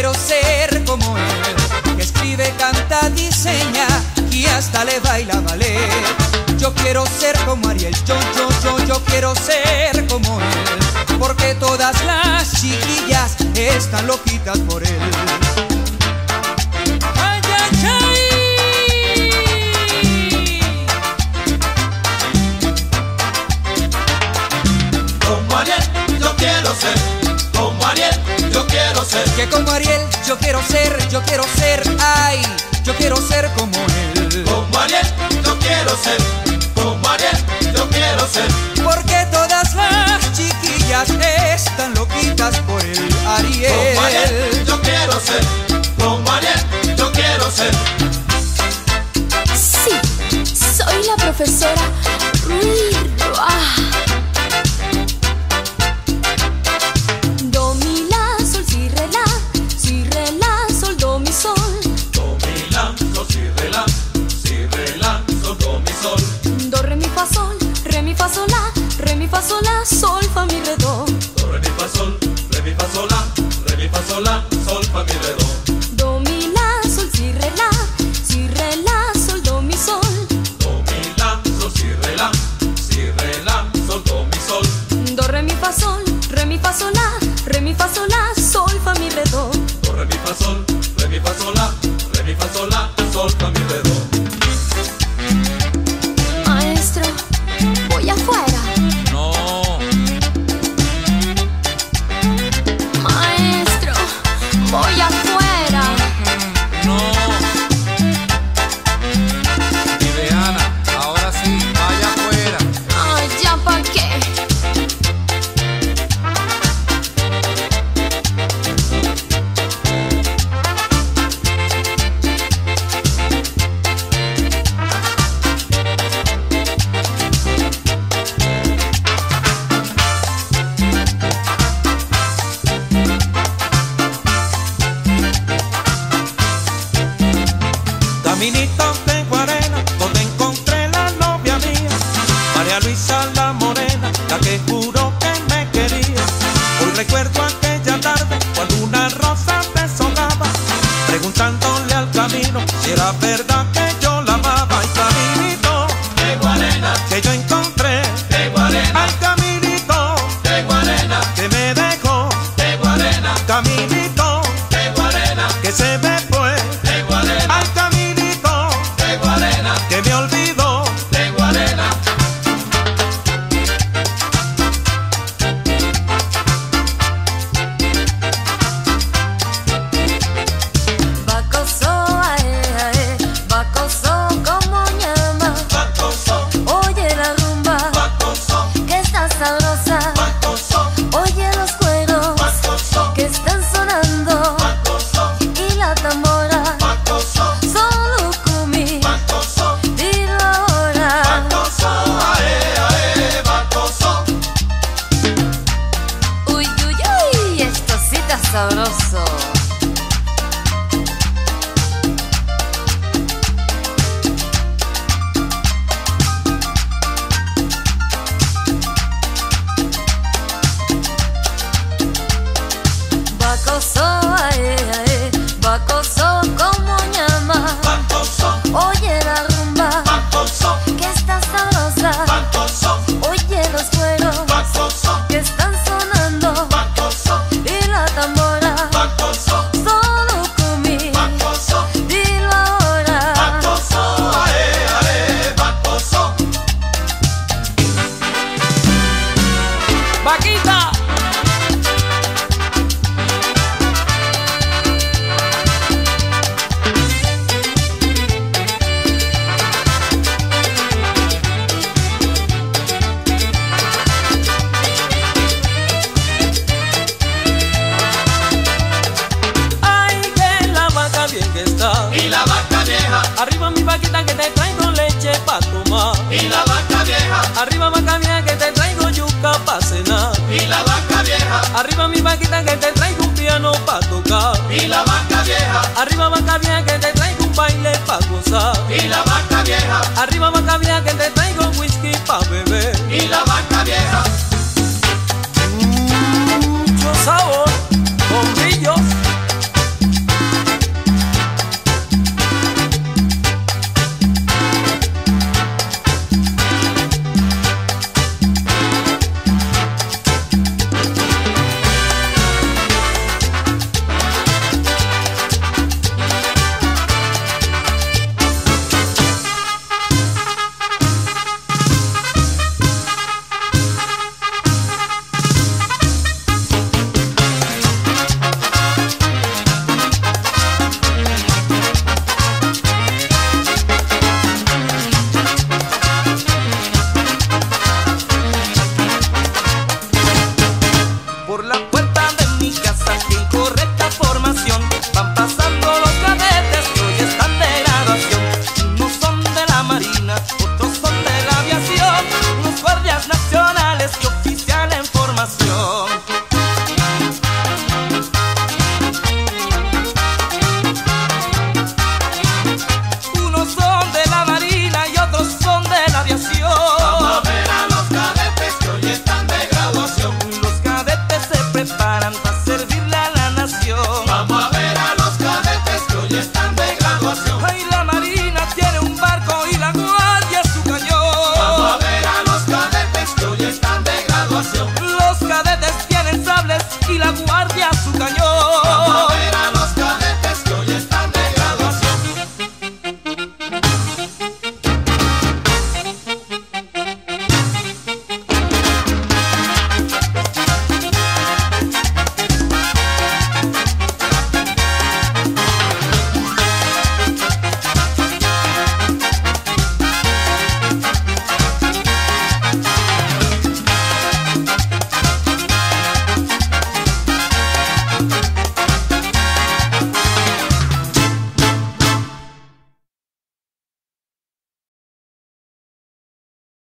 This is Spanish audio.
quiero ser como él, que escribe, canta, diseña y hasta le baila ballet. Yo quiero ser como Ariel, yo, yo, yo, yo quiero ser como él, porque todas las chiquillas están loquitas por él. Yo quiero ser, ay, yo quiero ser como él. Como Ariel, yo quiero ser. Como Ariel, yo quiero ser. Porque todas las chiquillas están loquitas por el Ariel. Como Ariel, yo quiero ser. Como Ariel, yo quiero ser. Sí, soy la profesora la. De Guarena, donde encontré la novia mía, María Luisa la morena, la que juró que me quería. Hoy recuerdo aquella tarde cuando una rosa deshojaba, preguntándole al camino si era verdad Arriba vaca vieja que te traigo yuca pa' cenar. Y la vaca vieja. Arriba mi vaquita que te traigo un piano pa' tocar. Y la vaca vieja. Arriba vaca vieja que te traigo un baile pa' gozar. Y la vaca vieja. Arriba vaca vieja que te